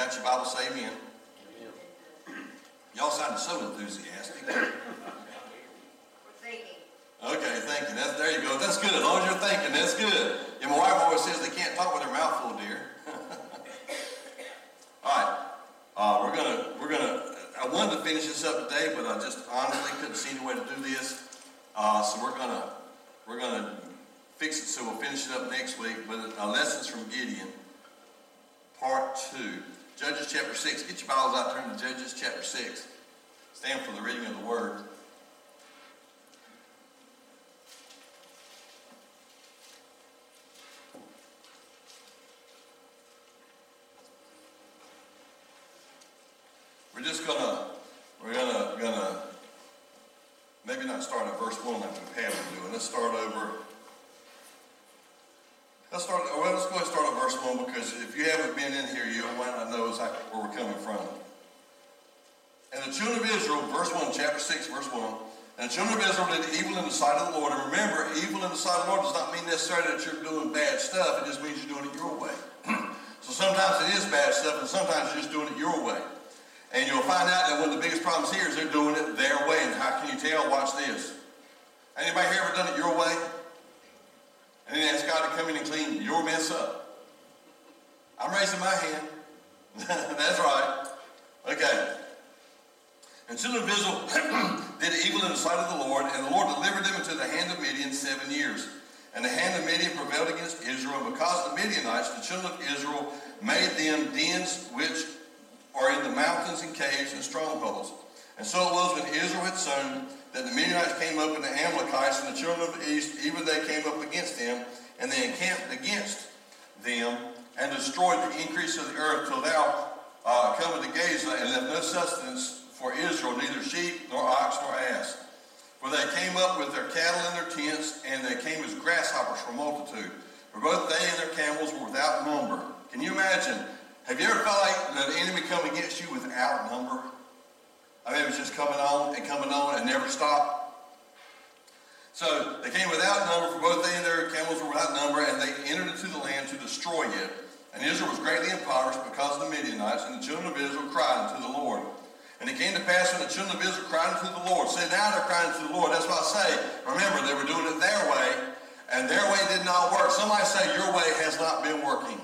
got your Bible, say amen. Y'all sounded so enthusiastic. thinking. Okay, thinking. That's, there you go. That's good. As long as you're thinking, that's good. Yeah, my wife always says they can't talk with their mouth full, dear. All right. Uh, we're gonna we're gonna. I wanted to finish this up today, but I just honestly couldn't see any way to do this. Uh, so we're gonna we're gonna fix it so we'll finish it up next week. But uh, lessons from Gideon, part two. Judges chapter six. Get your Bibles out. Turn to Judges chapter six. Stand for the reading of the word. We're just gonna, we're gonna, gonna, maybe not start at verse one like we have been doing. Let's start over. Let's start, well, let's go ahead and start at verse one because if you haven't been in here, you might not know exactly where we're coming from. And the children of Israel, verse one, chapter six, verse one. And the children of Israel did evil in the sight of the Lord. And remember, evil in the sight of the Lord does not mean necessarily that you're doing bad stuff. It just means you're doing it your way. so sometimes it is bad stuff, and sometimes you're just doing it your way. And you'll find out that one of the biggest problems here is they're doing it their way. And how can you tell? Watch this. Anybody here ever done it your way? And then ask God to come in and clean your mess up? I'm raising my hand. That's right. Okay. And children of Israel did evil in the sight of the Lord, and the Lord delivered them into the hand of Midian seven years. And the hand of Midian prevailed against Israel, and because the Midianites, the children of Israel made them dens which are in the mountains and caves and strongholds. And so it was when Israel had sown that the Midianites came up and the Amalekites and the children of the east, even they came up against them, and they encamped against them and destroyed the increase of the earth till thou uh, come to Gaza and left no sustenance for Israel, neither sheep nor ox nor ass. For they came up with their cattle and their tents, and they came as grasshoppers for multitude. For both they and their camels were without number. Can you imagine have you ever felt like the enemy come against you without number? I mean, it was just coming on and coming on and never stopped. So they came without number, for both they and their camels were without number, and they entered into the land to destroy it. And Israel was greatly impoverished because of the Midianites, and the children of Israel cried unto the Lord. And it came to pass when the children of Israel cried unto the Lord. Say, now they're crying unto the Lord. That's why I say, remember, they were doing it their way, and their way did not work. Somebody say, your way has not been working.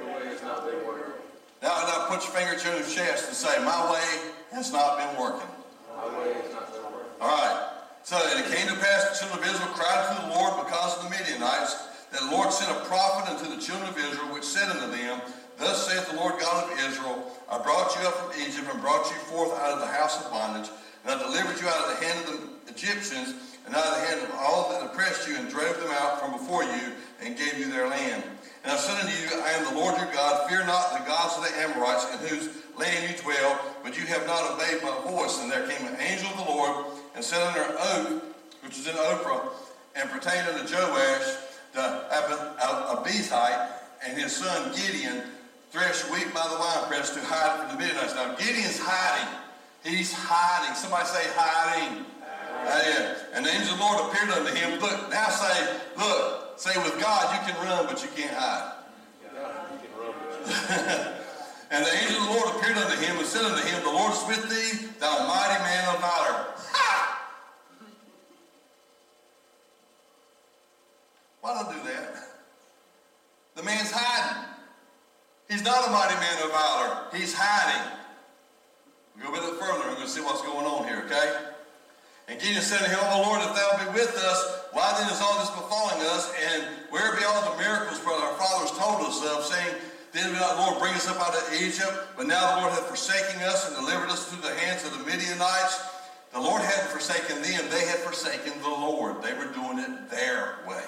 Your way has not been working. Now, now put your finger to your chest and say, my way has not been working. My way has not been working. All right. So it came to pass the children of Israel cried to the Lord because of the Midianites, that the Lord sent a prophet unto the children of Israel, which said unto them, Thus saith the Lord God of Israel, I brought you up from Egypt and brought you forth out of the house of bondage, and I delivered you out of the hand of the Egyptians, and out of the hand of all that oppressed you, and drove them out from before you, and gave you their land. And I said unto you, I am the Lord your God. Fear not the gods of the Amorites in whose land you dwell, but you have not obeyed my voice. And there came an angel of the Lord and said unto an oak, which is in Ophrah, and pertained unto Joash the Abiezrite, and his son Gideon threshed wheat by the winepress to hide it from the Midianites. Now Gideon's hiding. He's hiding. Somebody say hiding. Uh, and the angel of the Lord appeared unto him. Look, now say, look, Say, with God, you can run, but you can't hide. and the angel of the Lord appeared unto him and said unto him, The Lord is with thee, thou mighty man of valor. Why don't do that? The man's hiding. He's not a mighty man of valor. He's hiding. We'll go a bit further. I'm going to see what's going on here, okay? And Gideon said to him, O Lord, if thou be with us, why then is all this befalling us? And where be all the miracles that our fathers told us of, saying, Did not the Lord bring us up out of Egypt? But now the Lord hath forsaken us and delivered us through the hands of the Midianites. The Lord hadn't forsaken them, they had forsaken the Lord. They were doing it their way.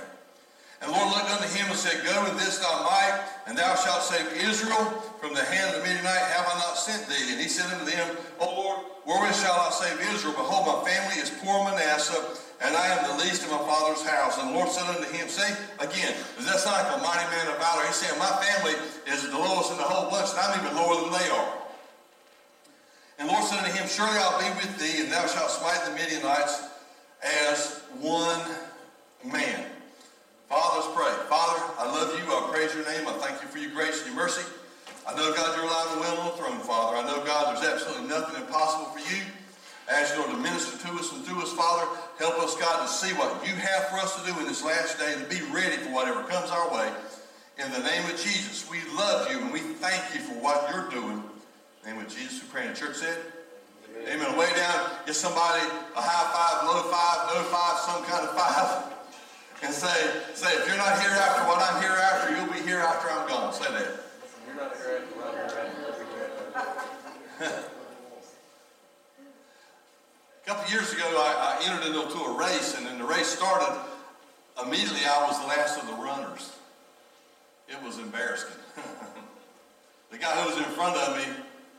And the Lord looked unto him and said, Go in this thy might, and thou shalt save Israel from the hand of the Midianite. Have I not sent thee? And he said unto them, O Lord, wherewith shall I save Israel? Behold, my family is poor Manasseh, and I am the least of my father's house. And the Lord said unto him, Say again, does that sound like a mighty man of valor? He's saying, My family is the lowest in the whole bunch, and I'm even lower than they are. And the Lord said unto him, Surely I'll be with thee, and thou shalt smite the Midianites as one man. Father, let's pray. Father, I love you. I praise your name. I thank you for your grace and your mercy. I know, God, you're alive and well on the throne, Father. I know, God, there's absolutely nothing impossible for you. I ask you, Lord, to minister to us and through us, Father. Help us, God, to see what you have for us to do in this last day, to be ready for whatever comes our way. In the name of Jesus, we love you and we thank you for what you're doing. In the name of Jesus, we pray. And the church said, Amen. Amen. Way down, get somebody a high five, low five, no five, some kind of five. And say, say, if you're not here after what I'm here after, you'll be here after I'm gone. Say that. You're not here after what I'm here after. A couple years ago, I, I entered into a race, and when the race started, immediately I was the last of the runners. It was embarrassing. the guy who was in front of me,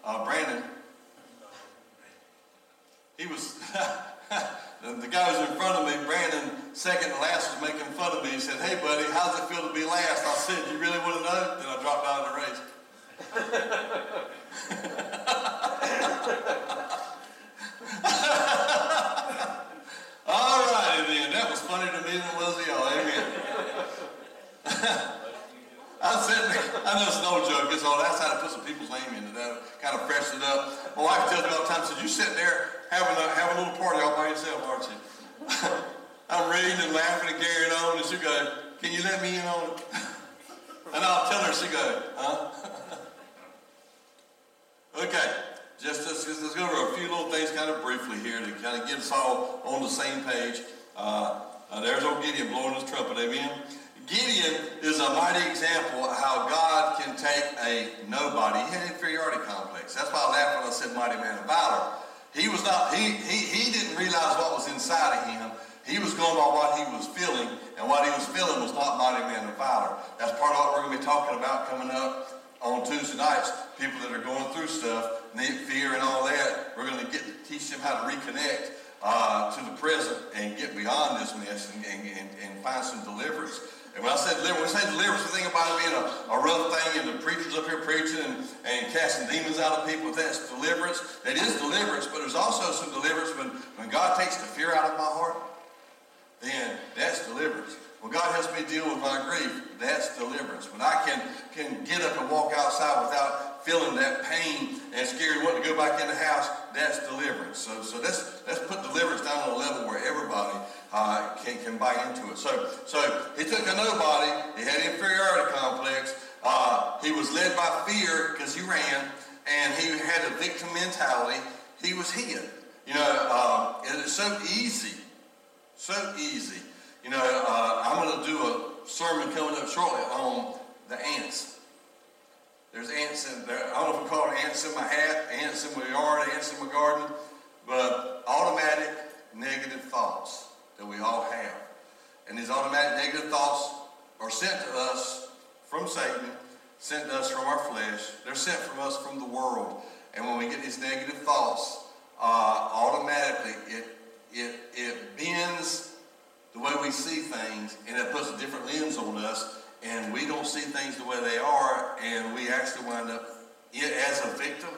uh, Brandon, he was, the guy who was in front of me, Brandon, second to last, was making fun of me. He said, hey, buddy, how does it feel to be last? I said, you really want to know? Then I dropped out of the race. All righty then. That was funny to me than it was to y'all. Amen. Sitting there. I know it's no joke. It's all that's how to put some people's name into that. Kind of fresh it up. My wife tells me all the time, says, you sitting there having a, having a little party all by yourself, aren't you? I'm reading and laughing and carrying on, and she go, can you let me in on it? and I'll tell her, she go, huh? okay. Just let's, let's go over a few little things kind of briefly here to kind of get us all on the same page. Uh, uh, there's old Gideon blowing his trumpet, amen. Gideon is a mighty example of how God can take a nobody. He had an inferiority complex. That's why I laughed when I said mighty man of valor. He was not, he, he, he didn't realize what was inside of him. He was going by what he was feeling, and what he was feeling was not mighty man of valor. That's part of what we're going to be talking about coming up on Tuesday nights. People that are going through stuff, fear and all that. We're going to get teach them how to reconnect uh, to the present and get beyond this mess and, and, and, and find some deliverance. And when I say deliverance, when we say deliverance, the thing about it being a, a rough thing and the preachers up here preaching and, and casting demons out of people, that's deliverance. That is deliverance, but there's also some deliverance when, when God takes the fear out of my heart, then that's deliverance. When God helps me deal with my grief, that's deliverance. When I can, can get up and walk outside without feeling that pain and scary wanting to go back in the house, that's deliverance. So, so let's, let's put deliverance down on a level where everybody uh, can, can buy into it. So, so he took a nobody. He had inferiority complex. Uh, he was led by fear because he ran, and he had a victim mentality. He was hid. You know, uh, it's so easy, so easy. You know, uh, I'm going to do a sermon coming up shortly on the ants. There's ants in there. I don't know if we call it ants in my hat, ants in my yard, ants in my garden, but automatic negative thoughts that we all have. And these automatic negative thoughts are sent to us from Satan, sent to us from our flesh. They're sent from us from the world. And when we get these negative thoughts, uh, automatically it, it, it bends the way we see things and it puts a different lens on us and we don't see things the way they are and we actually wind up as a victim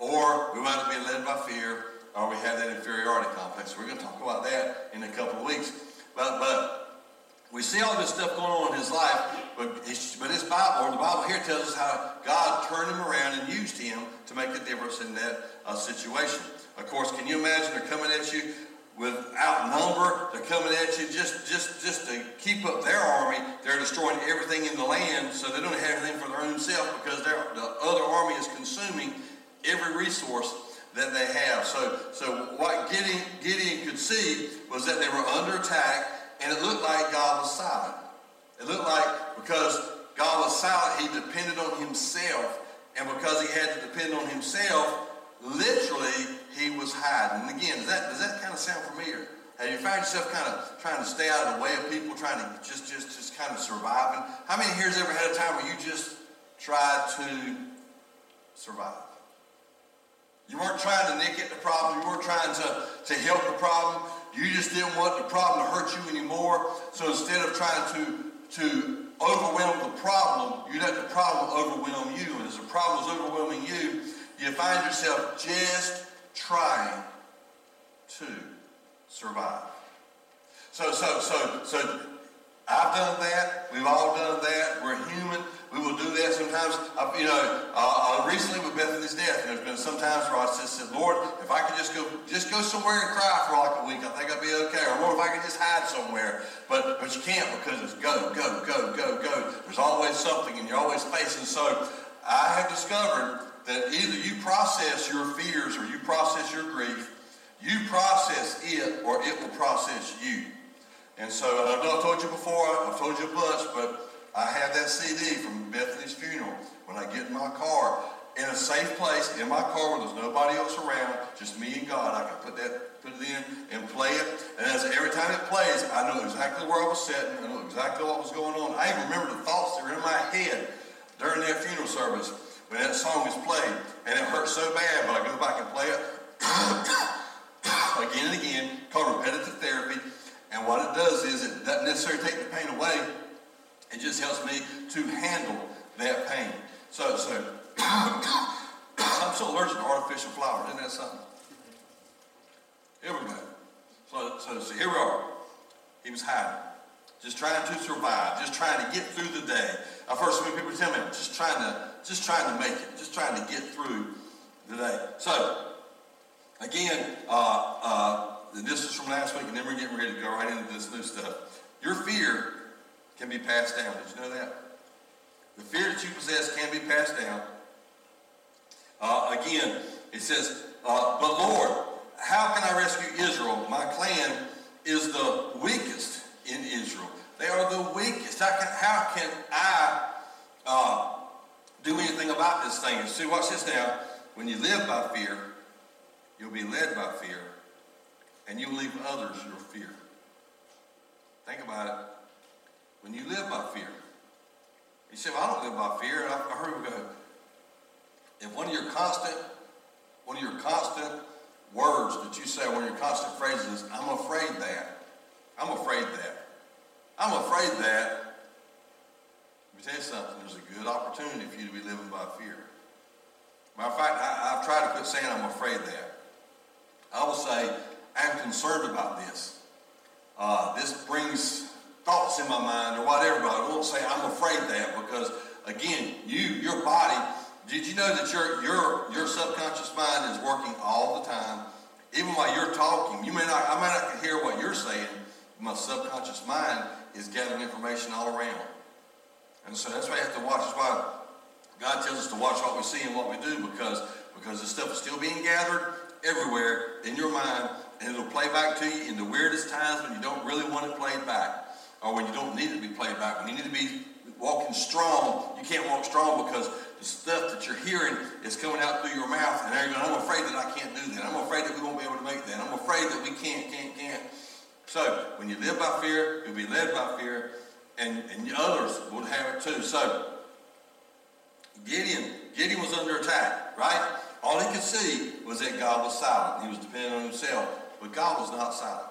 or we wind up being led by fear or we have that inferiority complex. We're going to talk about that in a couple of weeks. But, but we see all this stuff going on in his life, but, it's, but his Bible, or the Bible here tells us how God turned him around and used him to make a difference in that uh, situation. Of course, can you imagine they're coming at you without number. They're coming at you just, just, just to keep up their army. They're destroying everything in the land, so they don't have anything for their own self because the other army is consuming every resource that they have. So, so what Gideon, Gideon could see was that they were under attack, and it looked like God was silent. It looked like because God was silent, he depended on himself, and because he had to depend on himself, literally he was hiding. And again, does that, does that kind of sound familiar? Have you found yourself kind of trying to stay out of the way of people, trying to just, just, just kind of surviving? How many years ever had a time where you just tried to survive? You weren't trying to nick at the problem. You weren't trying to, to help the problem. You just didn't want the problem to hurt you anymore. So instead of trying to, to overwhelm the problem, you let the problem overwhelm you. And as the problem is overwhelming you, you find yourself just trying to survive. So, so, so, so I've done that. We've all done that. We're human. We will do that sometimes I've, you know, uh, recently with Bethany's death, there's been some times where I just said, Lord, if I could just go, just go somewhere and cry for like a week, I think I'd be okay. Or Lord, if I could just hide somewhere. But, but you can't because it's go, go, go, go, go. There's always something and you're always facing. So I have discovered that either you process your fears or you process your grief, you process it or it will process you. And so I know I've told you before, I've told you a bunch, but I have that CD from Bethany's funeral when I get in my car in a safe place in my car where there's nobody else around, just me and God. I can put that, put it in and play it. And as every time it plays, I know exactly where I was sitting. I know exactly what was going on. I even remember the thoughts that were in my head during that funeral service when that song is played. And it hurts so bad, but I go back and play it again and again, called repetitive therapy. And what it does is it doesn't necessarily take the pain away. It just helps me to handle that pain. So, so I'm so allergic to artificial flowers. Isn't that something? Here we go. So, so, so here we are. He was hiding, just trying to survive, just trying to get through the day. I've heard so many people tell me, just trying to, just trying to make it, just trying to get through the day. So, again, uh, uh, this is from last week, and then we're getting ready to go right into this new stuff. Your fear can be passed down. Did you know that? The fear that you possess can be passed down. Uh, again, it says, uh, but Lord, how can I rescue Israel? My clan is the weakest in Israel. They are the weakest. How can, how can I uh, do anything about this thing? See, watch this now. When you live by fear, you'll be led by fear, and you will leave others your fear. Think about it. When you live by fear, you say, well, I don't live by fear. I, I heard go. If one of your constant, one of your constant words that you say, one of your constant phrases, is, I'm afraid that. I'm afraid that. I'm afraid that. Let me tell you something. There's a good opportunity for you to be living by fear. Matter of fact, I, have tried to quit saying I'm afraid that. I will say I'm concerned about this. Uh, this brings thoughts in my mind or whatever, but I won't say I'm afraid that because again, you, your body, did you know that your your your subconscious mind is working all the time? Even while you're talking, you may not I may not hear what you're saying, my subconscious mind is gathering information all around. And so that's why you have to watch. That's why God tells us to watch what we see and what we do because, because this stuff is still being gathered everywhere in your mind and it'll play back to you in the weirdest times when you don't really want it played back Oh, or when you don't need it to be played back. When you need to be walking strong, you can't walk strong because the stuff that you're hearing is coming out through your mouth, and you're going, I'm afraid that I can't do that. I'm afraid that we won't be able to make that. I'm afraid that we can't, can't, can't. So when you live by fear, you'll be led by fear, and, and others will have it too. So Gideon, Gideon was under attack, right? All he could see was that God was silent. He was depending on himself. But God was not silent.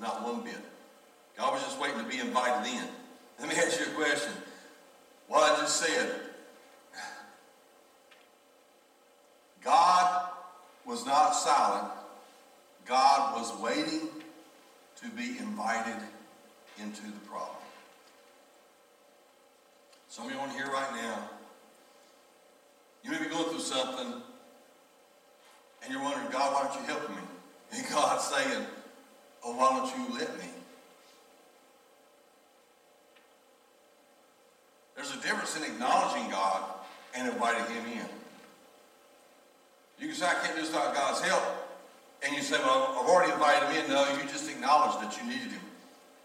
Not one bit. God was just waiting to be invited in. Let me ask you a question. What I just said, God was not silent. God was waiting to be invited into the problem. Some of you on here right now, you may be going through something and you're wondering, God, why aren't you helping me? And God's saying, oh, why don't you let me? There's a difference in acknowledging God and inviting Him in. You can say, I can't do this without God's help. And you say, well, I've already invited Him in. No, you just acknowledged that you needed Him.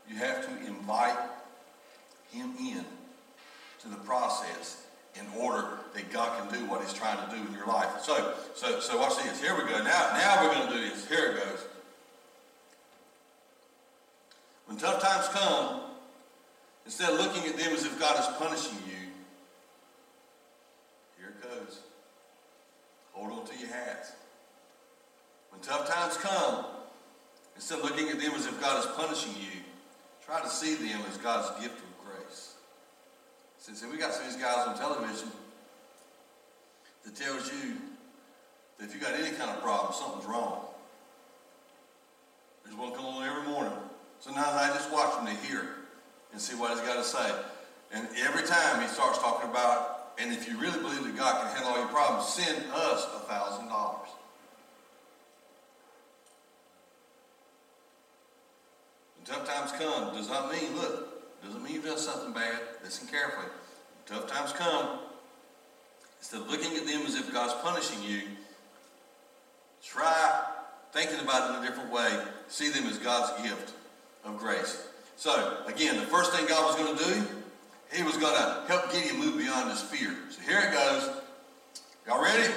You have to invite Him in to the process in order that God can do what He's trying to do in your life. So, so, so watch this. Here we go. Now, now we're going to do this. Here it goes. When tough times come, Instead of looking at them as if God is punishing you, here it goes. Hold on to your hats. When tough times come, instead of looking at them as if God is punishing you, try to see them as God's gift of grace. Since we got some of these guys on television that tells you that if you got any kind of problem, something's wrong. There's one coming on every morning. Sometimes I just watch them to hear and see what he's got to say. And every time he starts talking about, and if you really believe that God can handle all your problems, send us a thousand dollars. Tough times come, does not mean, look, doesn't mean you've done something bad. Listen carefully. When tough times come, instead of looking at them as if God's punishing you, try thinking about it in a different way. See them as God's gift of grace. So, again, the first thing God was going to do, he was going to help Gideon move beyond his fear. So here it goes. Y'all ready?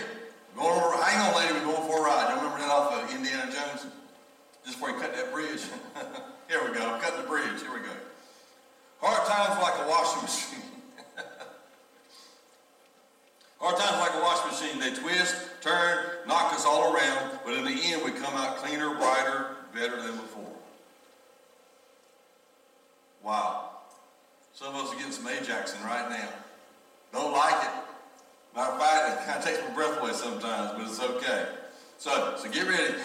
Going over, hang on, lady, we're going for a ride. Y'all remember that off of Indiana Jones? Just before he cut that bridge. here we go, cutting the bridge. Here we go. Hard times like a washing machine. Hard times like a washing machine. They twist, turn, knock us all around, but in the end we come out cleaner, brighter, better than before. Wow. Some of us are getting some Ajaxing right now. Don't like it. Matter of fact, it kind of takes my breath away sometimes, but it's okay. So, so get ready.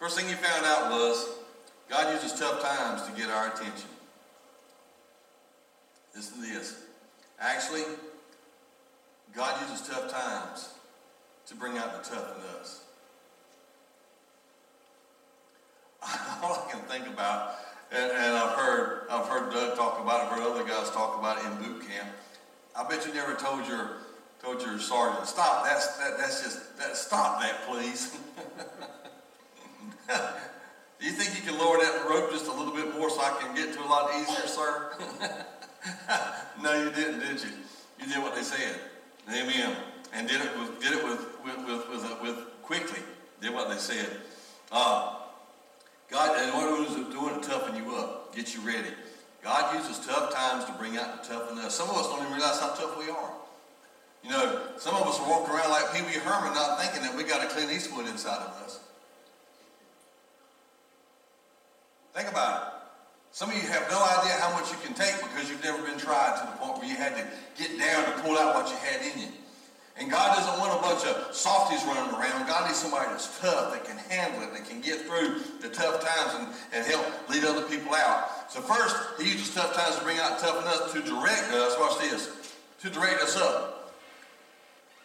First thing he found out was God uses tough times to get our attention. Listen to this. Actually, God uses tough times to bring out the tough in us. All I can think about, and, and I've heard I've heard Doug talk about it, I've heard other guys talk about it in boot camp. I bet you never told your told your sergeant, stop, that's that, that's just that stop that please. Do you think you can lower that rope just a little bit more so I can get to a lot easier, sir? no, you didn't, did you? You did what they said. Amen. And did it with did it with with with with, with quickly. Did what they said. Uh, God, and what was doing to toughen you up, get you ready. God uses tough times to bring out the tough in us. Some of us don't even realize how tough we are. You know, some of us are walking around like Pee Wee Herman, not thinking that we got a Clint Eastwood inside of us. Think about it. Some of you have no idea how much you can take because you've never been tried to the point where you had to get down to pull out what you had in you. And God doesn't want a bunch of softies running around. God needs somebody that's tough, that can handle it, that can get through the tough times and, and help lead other people out. So first, he uses tough times to bring out tough in to direct us. Watch this. To direct us up.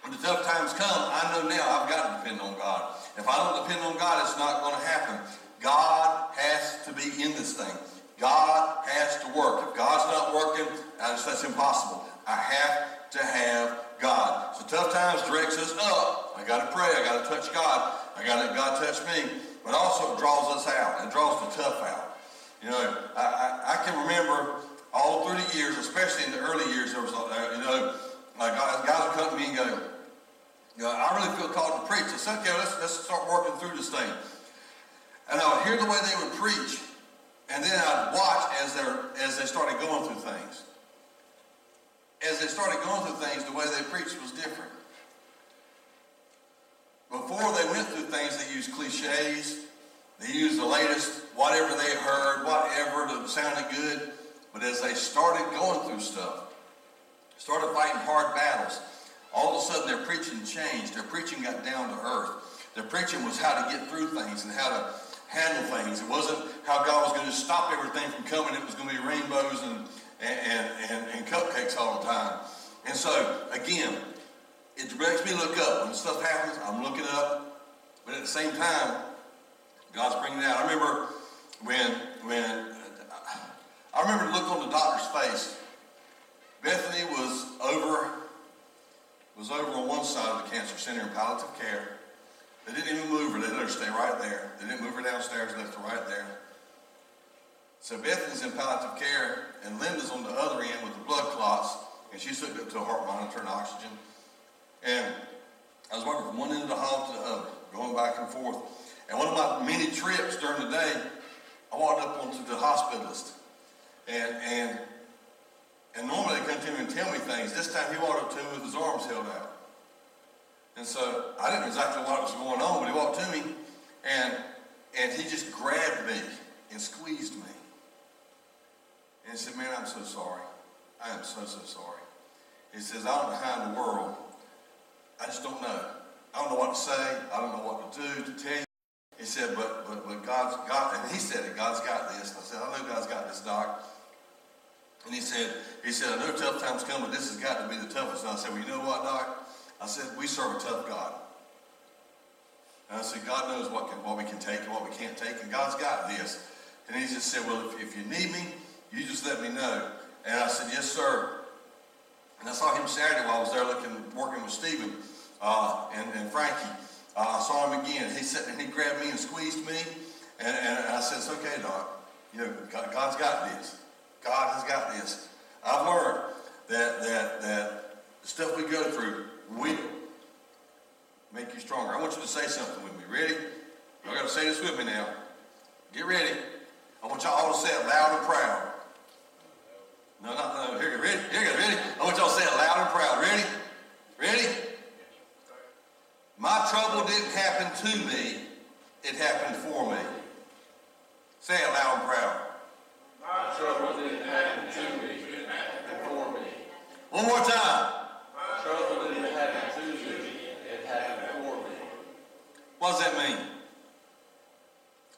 When the tough times come, I know now I've got to depend on God. If I don't depend on God, it's not going to happen. God has to be in this thing. God has to work. If God's not working, that's impossible. I have to have God. So tough times directs us up. I got to pray. I got to touch God. I got to let God touch me. But also it draws us out. It draws the tough out. You know, I, I, I can remember all through the years, especially in the early years, there was, uh, you know, like guys, guys would come to me and go, you know, I really feel called to preach. I said, okay, let's, let's start working through this thing. And I would hear the way they would preach, and then I'd watch as, they're, as they started going through things as they started going through things, the way they preached was different. Before they went through things, they used cliches. They used the latest, whatever they heard, whatever that sounded good. But as they started going through stuff, started fighting hard battles, all of a sudden their preaching changed. Their preaching got down to earth. Their preaching was how to get through things and how to handle things. It wasn't how God was going to stop everything from coming. It was going to be rainbows and and, and, and, cupcakes all the time. And so, again, it makes me look up. When stuff happens, I'm looking up. But at the same time, God's bringing it out. I remember when, when, I remember the look on the doctor's face. Bethany was over, was over on one side of the cancer center in palliative care. They didn't even move her. They let her stay right there. They didn't move her downstairs, They left her right there. So Bethany's in palliative care, and Linda's on the other end with the blood clots, and she's hooked up to a heart monitor and oxygen. And I was working from one end of the hall to the other, going back and forth. And one of my many trips during the day, I walked up onto the hospitalist. And, and, and normally they come to me and tell me things. This time he walked up to me with his arms held out. And so I didn't know exactly what was going on, but he walked to me and, and he just grabbed me and squeezed me. And he said, Man, I'm so sorry. I am so, so sorry. He says, I don't know how in the world. I just don't know. I don't know what to say. I don't know what to do to tell you. He said, but but but God's got and he said it, God's got this. I said, I know God's got this, Doc. And he said, he said, I know tough times come, but this has got to be the toughest. And I said, well, you know what, Doc? I said, we serve a tough God. And I said, God knows what, can, what we can take and what we can't take, and God's got this. And he just said, well, if, if you need me, you just let me know. And I said, yes, sir. And I saw him Saturday while I was there looking, working with Stephen uh, and, and Frankie. Uh, I saw him again. He said, and he grabbed me and squeezed me. And, and I said, it's okay, Doc. You know, God, God's got this. God has got this. I've learned that, that, that the stuff we go through will make you stronger. I want you to say something with me. Ready? Y'all got to say this with me now. Get ready. I want y'all all to say it loud and proud. No, no, no. Here, ready? Here, ready? I want y'all to say it loud and proud. Ready? Ready? My trouble didn't happen to me. It happened for me. Say it loud and proud. My trouble didn't happen to me, it happened for me. One more time. My trouble didn't happen to me, it happened for me. What does that mean?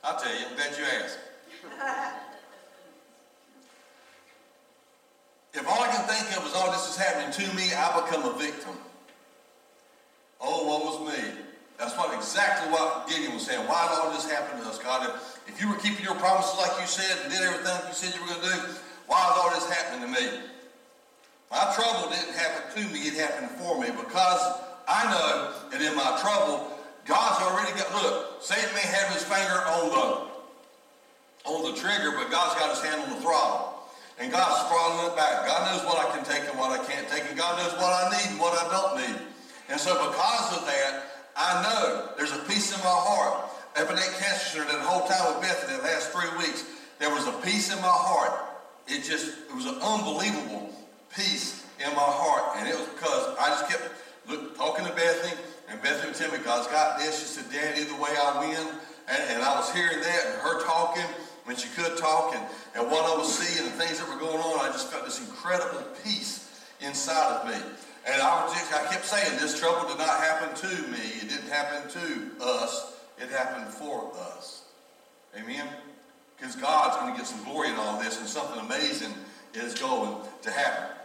I'll tell you. I'm glad you asked. If all I can think of is all this is happening to me, I become a victim. Oh, what was me? That's what exactly what Gideon was saying. Why did all this happen to us, God? If you were keeping your promises like you said and did everything you said you were going to do, why is all this happening to me? My trouble didn't happen to me, it happened for me because I know that in my trouble, God's already got, look, Satan may have his finger on the, on the trigger, but God's got his hand on the throttle. And God's throttling it back. God knows what I can take and what I can't take, and God knows what I need and what I don't need. And so because of that, I know there's a peace in my heart. In that cancer center that whole time with Bethany, the last three weeks, there was a peace in my heart. It just, it was an unbelievable peace in my heart. And it was because I just kept look, talking to Bethany, and Bethany would tell me, God's got this. She said, Dad, either way I win. And, and I was hearing that and her talking when she could talk and, and what I was seeing and things that were going on. I just felt this incredible peace inside of me. And I, was just, I kept saying, this trouble did not happen to me. It didn't happen to us. It happened for us. Amen? Because God's going to get some glory in all this and something amazing is going to happen.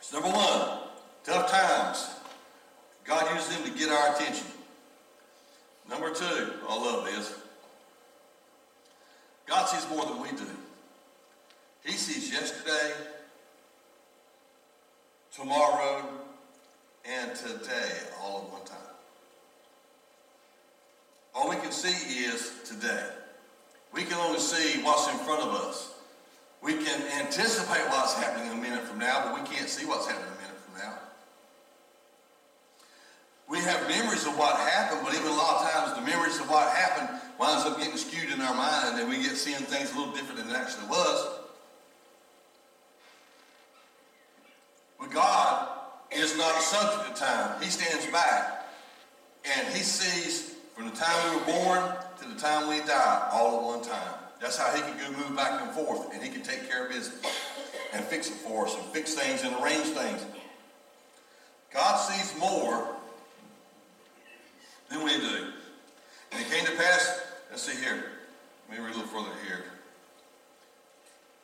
So number one, tough times. God uses them to get our attention. Number two, I love this. God sees more than we do. He sees yesterday, tomorrow, and today all at one time. All we can see is today. We can only see what's in front of us. We can anticipate what's happening a minute from now, but we can't see what's happening a minute from now. We have memories of what happened, but even a lot of times the memories of what happened winds up getting skewed in our mind and we get seeing things a little different than it actually was. But God is not subject to time. He stands back and he sees from the time we were born to the time we die all at one time. That's how he can go move back and forth and he can take care of business and fix it for us and fix things and arrange things. God sees more than we do. And it came to pass, let's see here. Let me read a little further here.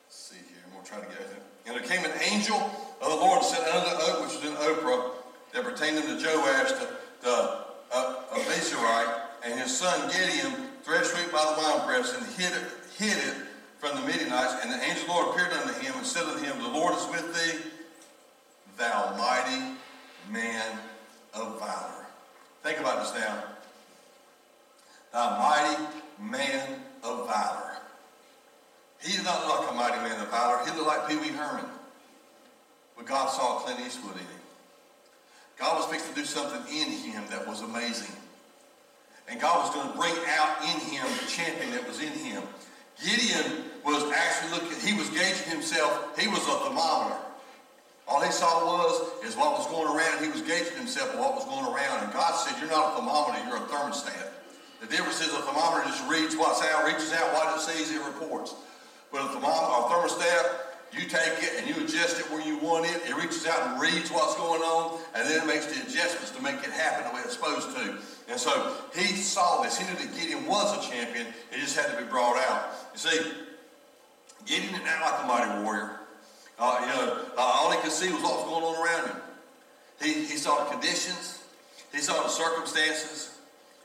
Let's see here. I'm going to try to get it. And there came an angel of the Lord and set under the oak which was in Ophrah that pertained unto Joash, the, the uh, Abiezrite, and his son Gideon threshed wheat by the winepress and hid it, hid it from the Midianites. And the angel of the Lord appeared unto him and said unto him, The Lord is with thee, thou mighty man of valor. Think about this now. Thou mighty man of valor. He did not look like a mighty man of valor. He looked like Pee Wee Herman. But God saw Clint Eastwood in him. God was fixing to do something in him that was amazing. And God was going to bring out in him the champion that was in him. Gideon was actually looking, he was gauging himself. He was a thermometer. All he saw was is what was going around. He was gauging himself what was going around. And God said, you're not a thermometer, you're a thermostat. The difference is a thermometer just reads what's out, reaches out what it sees, it reports. But a thermometer, a thermostat, you take it and you adjust it where you want it. It reaches out and reads what's going on, and then it makes the adjustments to make it happen the way it's supposed to. And so he saw this. He knew that Gideon was a champion. It just had to be brought out. You see, Gideon didn't act like a mighty warrior. Uh, you know, uh, all he could see was what was going on around him. He, he saw the conditions, he saw the circumstances,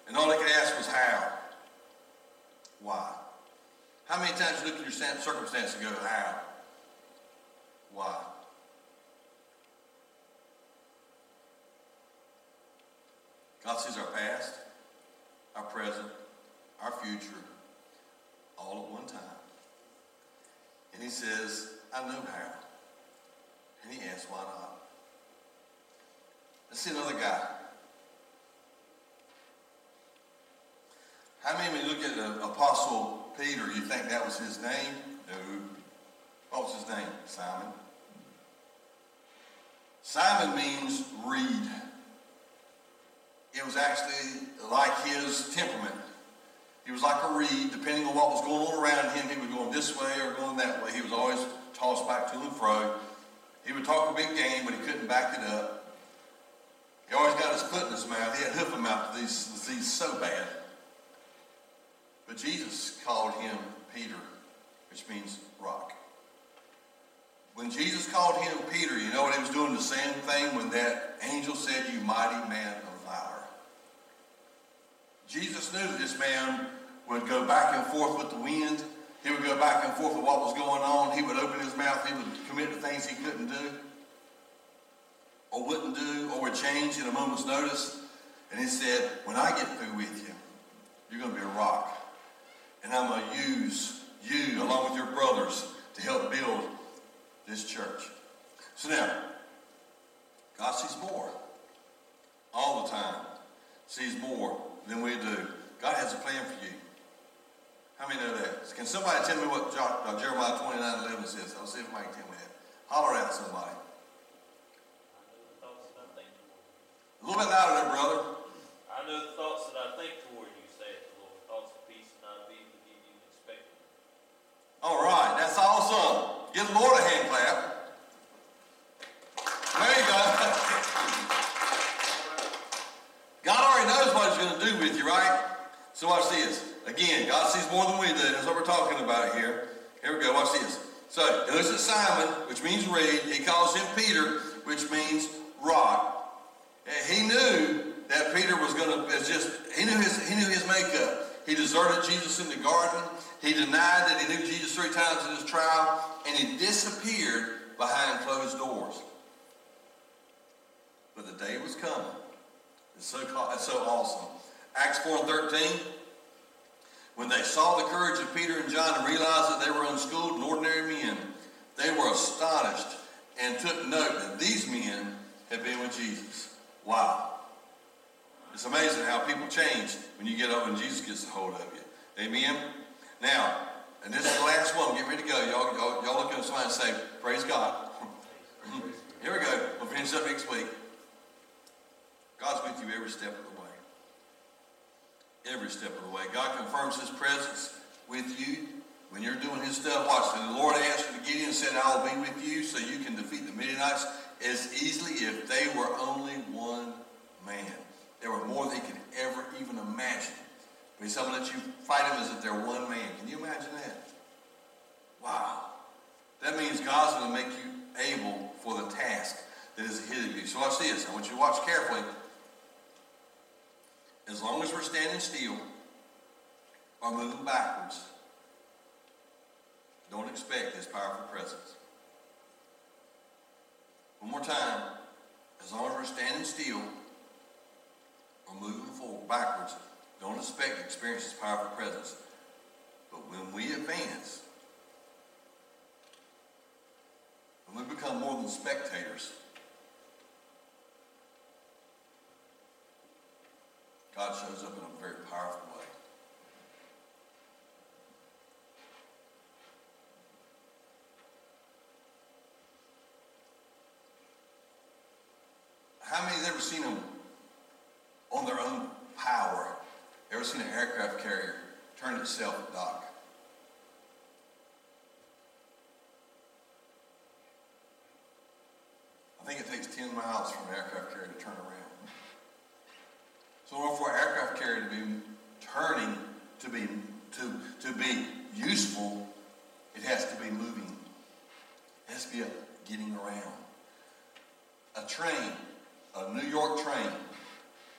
and all he could ask was how. Why? How many times you look at your circumstance and go, how? Why? God sees our past, our present, our future, all at one time. And he says, I know how. And he asks, why not? Let's see another guy. How many, when you look at the Apostle Peter, you think that was his name? No. What was his name? Simon. Simon means reed. It was actually like his temperament. He was like a reed, depending on what was going on around him. He was going this way or going that way. He was always tossed back to and fro. He would talk a big game, but he couldn't back it up. He always got his foot in his mouth. He had hoof mouth these disease so bad. But Jesus called him Peter, which means rock. When Jesus called him Peter, you know what he was doing? The same thing when that angel said, You mighty man of valor. Jesus knew this man would go back and forth with the wind. He would go back and forth with what was going on. He would open his mouth. He would commit to things he couldn't do or wouldn't do or would change in a moment's notice. And he said, When I get through with you, you're going to be a rock. And I'm going to use you along with your brothers to help build this church. So now, God sees more all the time, sees more than we do. God has a plan for you. How many know that? Can somebody tell me what uh, Jeremiah 29 11 says? I'll see if I can tell me that. Holler at somebody. A little bit louder there, brother. I know the thoughts that I think toward you, saith the Lord, thoughts of peace and not of evil to give you an expected. All right, that's awesome. Give the Lord a hand clap. There you go. God already knows what He's going to do with you, right? So watch this. Again, God sees more than we do. That's what we're talking about here. Here we go. Watch this. So looks at Simon, which means reed. He calls him Peter, which means rock. And He knew that Peter was going to just. He knew his. He knew his makeup. He deserted Jesus in the garden. He denied that he knew Jesus three times in his trial, and he disappeared behind closed doors. But the day was coming. It's so, it's so awesome. Acts 4 and 13. When they saw the courage of Peter and John and realized that they were unschooled and ordinary men, they were astonished and took note that these men had been with Jesus. Wow. It's amazing how people change when you get up and Jesus gets a hold of you. Amen? Now, and this is the last one. Get ready to go. Y'all, y'all, y'all look at somebody and say, Praise God. Here we go. We'll finish up next week. God's with you every step of the way every step of the way. God confirms his presence with you when you're doing his stuff. Watch, the Lord answered to Gideon and said, I will be with you so you can defeat the Midianites as easily if they were only one man. There were more than he could ever even imagine. But he's going to let you fight them as if they're one man. Can you imagine that? Wow. That means God's going to make you able for the task that is ahead of you. So watch this. I want you to watch carefully as long as we're standing still or moving backwards, don't expect his powerful presence. One more time. As long as we're standing still or moving forward backwards, don't expect to experience his powerful presence. But when we advance, when we become more than spectators, God shows up in a very powerful way. How many have ever seen them on their own power? Ever seen an aircraft carrier turn itself at dock? I think it takes 10 miles for an aircraft carrier to turn around. So in order for an aircraft carrier to be turning, to be to, to be useful, it has to be moving. It has to be getting around. A train, a New York train,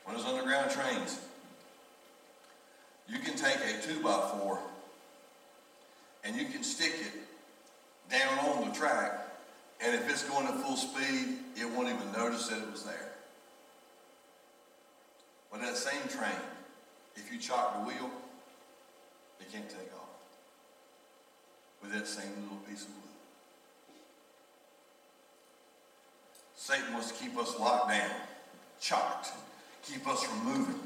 one of those underground trains, you can take a two by four and you can stick it down on the track, and if it's going at full speed, it won't even notice that it was there. But that same train, if you chop the wheel, it can't take off with that same little piece of wood. Satan wants to keep us locked down, chocked, keep us from moving.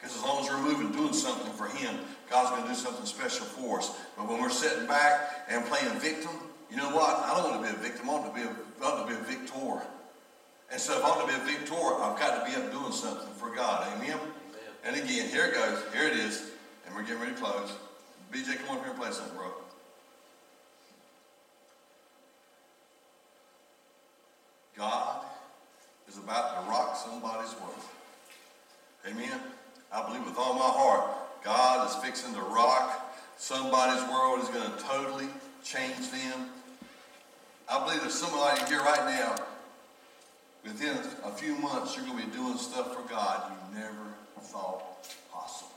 Because as long as we're moving, doing something for him, God's going to do something special for us. But when we're sitting back and playing victim, you know what? I don't want to be a victim. I want to be a, I want to be a victor. And so if I want to be a victor, I've got to be up doing something for God. Amen? Amen. And again, here it goes. Here it is. And we're getting ready to close. BJ, come up here and play something, bro. God is about to rock somebody's world. Amen. I believe with all my heart, God is fixing to rock somebody's world. is going to totally change them. I believe there's somebody here right now. Within a few months, you're going to be doing stuff for God you never thought possible.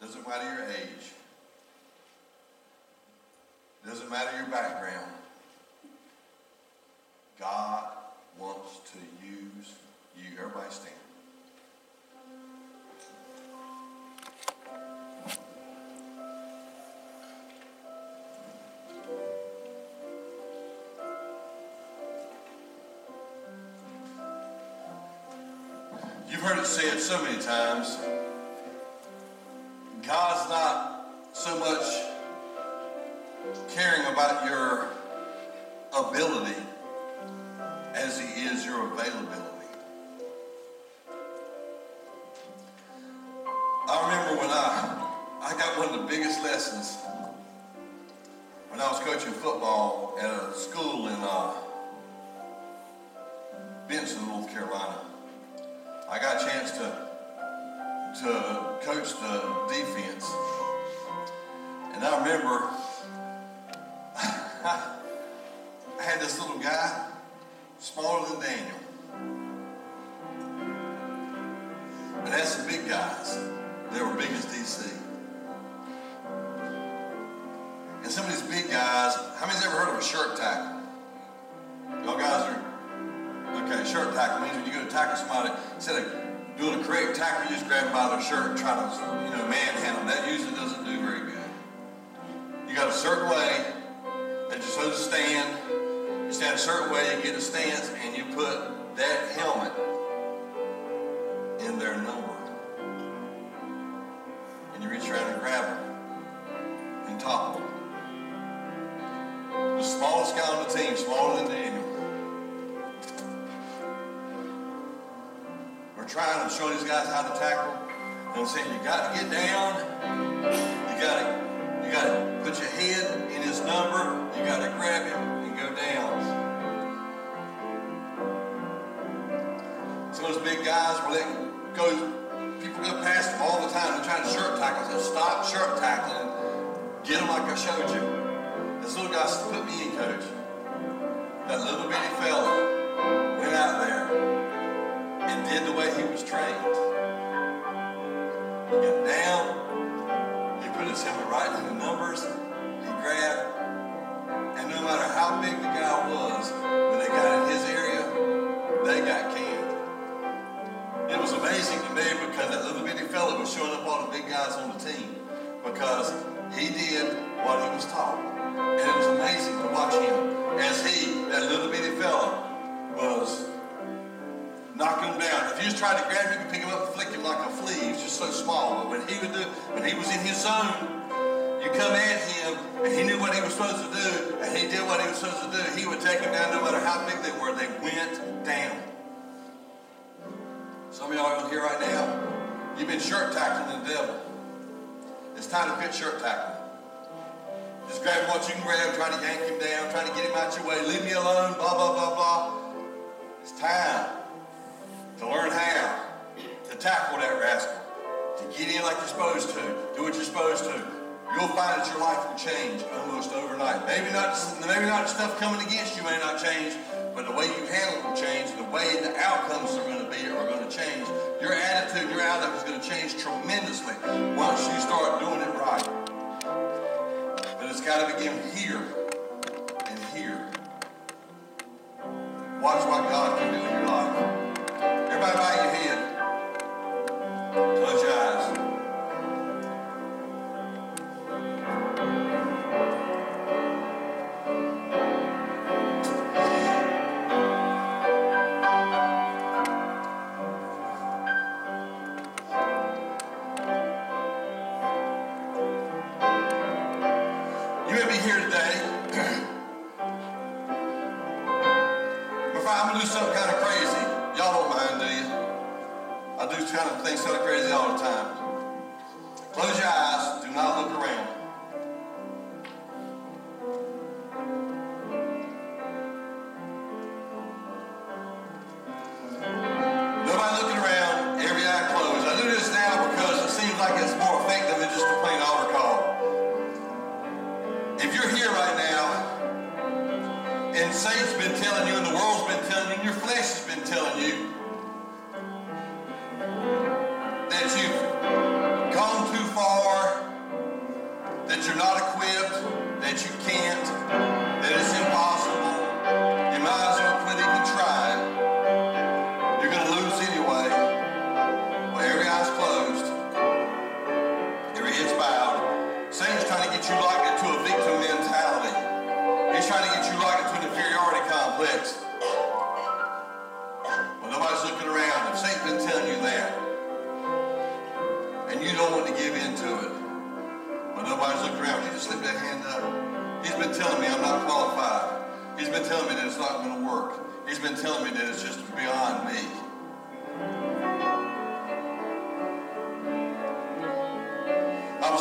Doesn't matter your age. Doesn't matter your background. God wants to use you. Everybody stand. You've heard it said so many times. God's not so much caring about your ability a stance, and you put that helmet in their number. And you reach around and grab them and topple them. The smallest guy on the team, smaller than Daniel. We're trying to show these guys how to tackle. And I'm saying you got to get down. You got to you got to put your head in his number. You got to grab him big guys were letting go. People go past them all the time. They're trying to shirt tackle. Said, stop shirt tackling. Get them like I showed you. This little guy put me in, coach. That little bitty fella went out there and did the way he was trained. He got down, he put his helmet right in the numbers, he grabbed, and no matter how big the guy was, when they got in was amazing to me because that little bitty fella was showing up all the big guys on the team because he did what he was taught. And it was amazing to watch him as he, that little bitty fella, was knocking him down. If you just tried to grab him and pick him up and flick him like a flea, he was just so small. But when he would do, when he was in his zone, you come at him and he knew what he was supposed to do, and he did what he was supposed to do. He would take him down no matter how big they were. They went down. Some of y'all are here right now. You've been shirt tackling the devil. It's time to quit shirt tackling. Just grab what you can grab, try to yank him down, try to get him out your way. Leave me alone, blah, blah, blah, blah. It's time to learn how to tackle that rascal, to get in like you're supposed to, do what you're supposed to. You'll find that your life will change almost overnight. maybe not, maybe not the stuff coming against you may not change, but the way you handle it will change. The way the outcomes are going to be are going to change. Your attitude, your outlook is going to change tremendously once you start doing it right. But it's got to begin here and here. Watch what God can do in your life. Everybody bow your head. Close your eyes. If I'm gonna do something kind of crazy, y'all don't mind, do you? I do kind of things kind of crazy all the time. Close your eyes. Do not look around.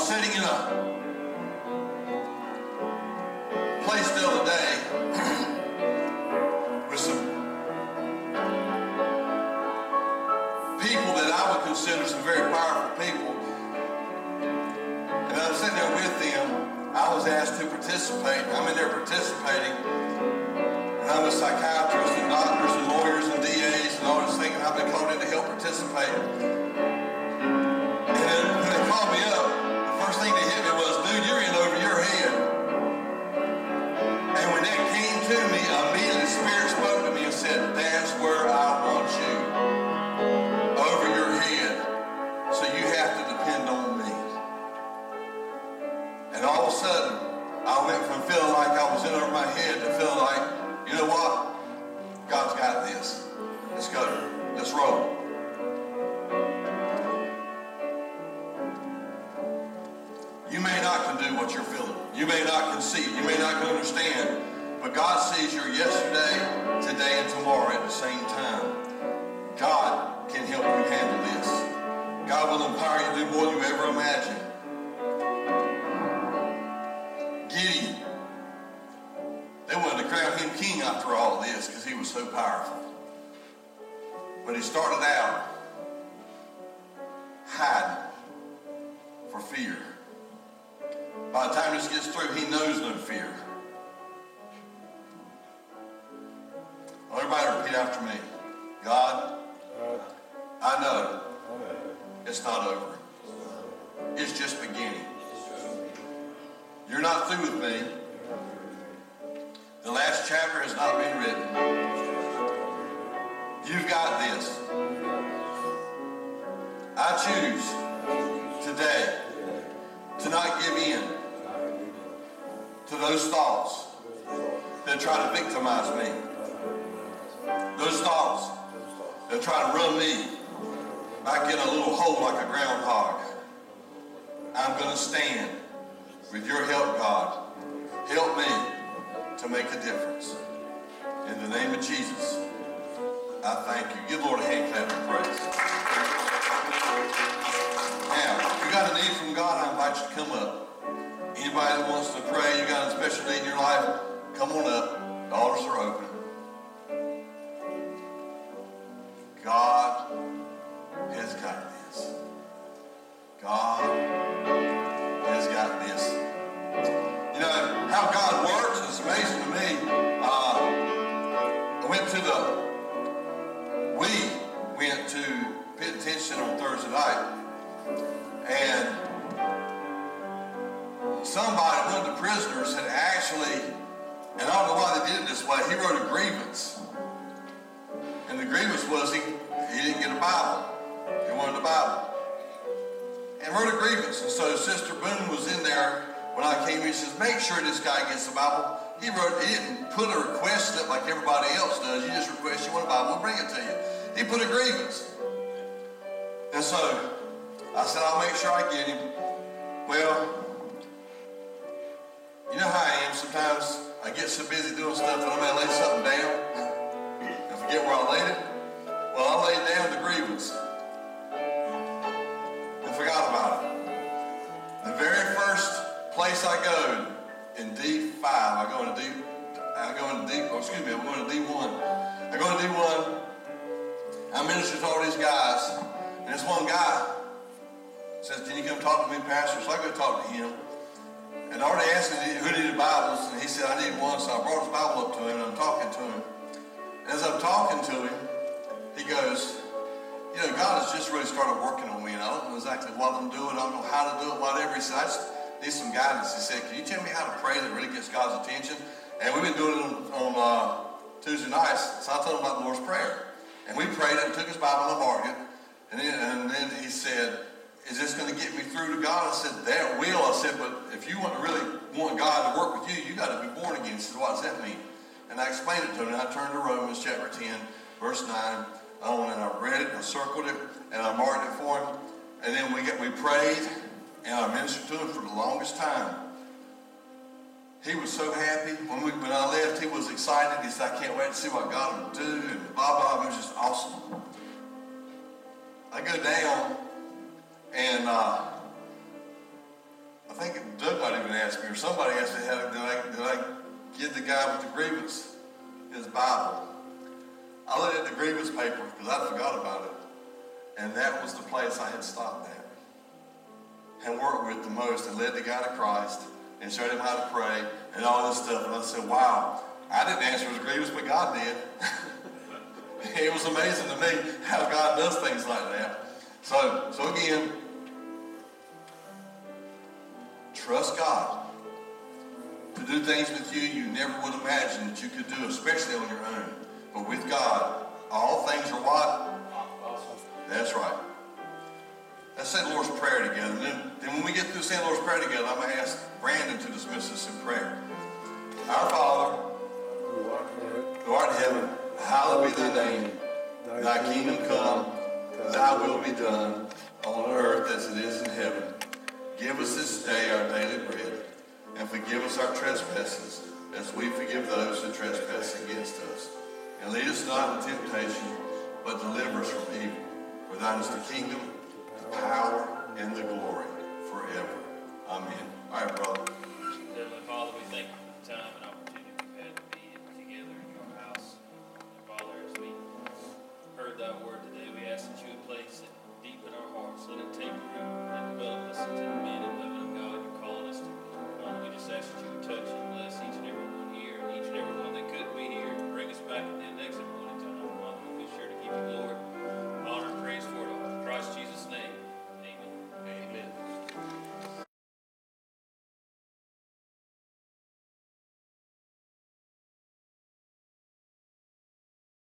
Sitting in a place the other day with some people that I would consider some very powerful people. And I was sitting there with them. I was asked to participate. I'm in there participating. And I'm a psychiatrist and doctors and lawyers and DAs and all this thing. And I've been called in to help participate. Powerful. But he started out hiding for fear. By the time this gets through, he knows no fear. Well, everybody repeat after me. God, I know it's not over. It's just beginning. You're not through with me. The last chapter has not been written. You've got this. I choose today to not give in to those thoughts that try to victimize me. Those thoughts that try to run me back in a little hole like a groundhog. I'm going to stand with your help, God. Help me to make a difference. In the name of Jesus, I thank you. Give Lord a hand clap of praise. Now, if you got a need from God, I invite you to come up. Anybody that wants to pray, you got a special need in your life, come on up. Altars are open. God has got this. God Was he, he didn't get a Bible. He wanted a Bible. And wrote a grievance. And so Sister Boone was in there when I came in. Says, make sure this guy gets a Bible. He wrote, he didn't put a request it like everybody else does. You just request you want a Bible, we'll bring it to you. He put a grievance. And so I said, I'll make sure I get him. Well, you know how I am sometimes. I get so busy doing stuff that I may lay something down and forget where I laid it. Well, I laid down the grievance and forgot about it. The very first place I go in D5, I go into D, I go into D, oh, excuse me, I'm going to D1. I go into D1. I minister to all these guys, and this one guy says, "Can you come talk to me, Pastor?" So I go talk to him. And I already asked him who needed Bibles, and he said, I need one, so I brought his Bible up to him, and I'm talking to him. As I'm talking to him, goes, you know, God has just really started working on me, and I don't know exactly what I'm doing, I don't know how to do it, whatever. He said, I just need some guidance. He said, can you tell me how to pray that really gets God's attention? And we've been doing it on, on uh, Tuesday nights, so I told him about the Lord's Prayer. And we prayed it and took his Bible and marked it. And then, and then he said, is this going to get me through to God? I said, that will. I said, but if you want to really want God to work with you, you got to be born again. He said, what does that mean? And I explained it to him, and I turned to Romans chapter 10, verse 9 on, and I read it, and I circled it, and I marked it for him. And then we get, we prayed, and I ministered to him for the longest time. He was so happy. When, we, when I left, he was excited. He said, I can't wait to see what God will do, and blah, blah. It was just awesome. I go down, and uh, I think Doug might even ask me, or somebody asked me, how, did, I, did I give the guy with the grievance his Bible? I looked at the grievance paper because I forgot about it. And that was the place I had stopped at and worked with the most and led the guy to Christ and showed him how to pray and all this stuff. And I said, wow, I didn't answer his grievance, but God did. it was amazing to me how God does things like that. So, so again, trust God to do things with you you never would imagine that you could do, especially on your own. But with God, all things are what? That's right. Let's say the Lord's Prayer together. Then, then when we get through saying the Lord's Prayer together, I'm going to ask Brandon to dismiss us in prayer. Our Father, who art in heaven, hallowed be thy name. Thy kingdom come, thy will be done, on earth as it is in heaven. Give us this day our daily bread, and forgive us our trespasses, as we forgive those who trespass against us. And lead us not into temptation, but deliver us from evil. For thine is the kingdom, the power, and the glory forever. Amen. All right, brother. Heavenly Father, we thank you for the time and opportunity we've had to be together in your house. And Father, as we heard that word today, we ask that you would place it deep in our hearts. Let it take